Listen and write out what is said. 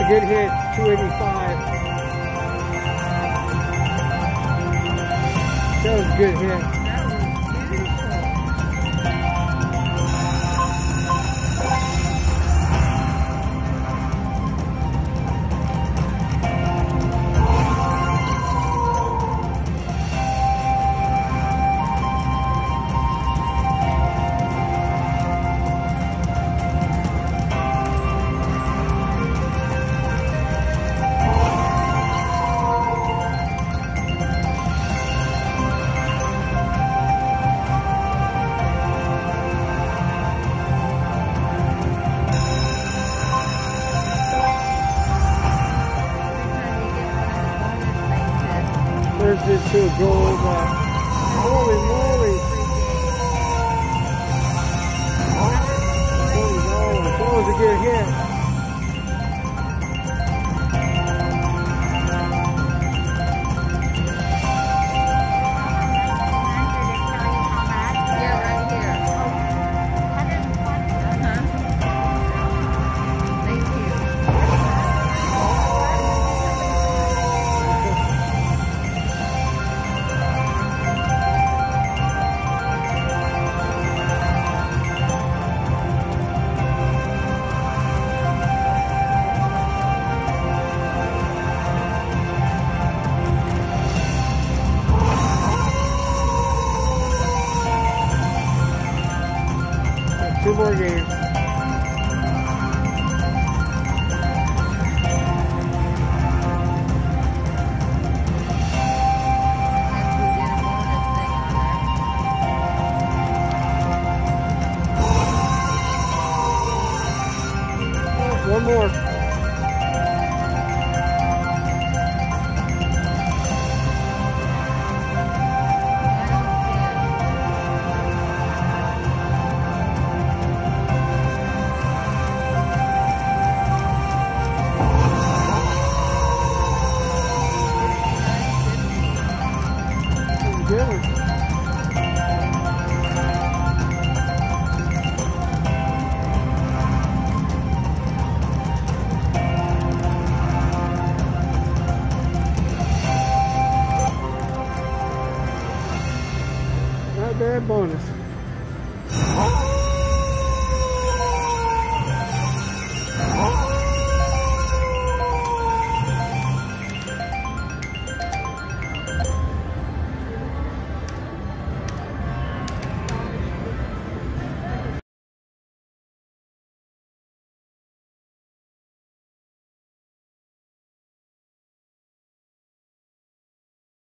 a good hit, 285. That was a good hit. This two gold. Uh, holy moly. Holy moly. That was a good hit. Two more games. One more. ganha bônus. Ah!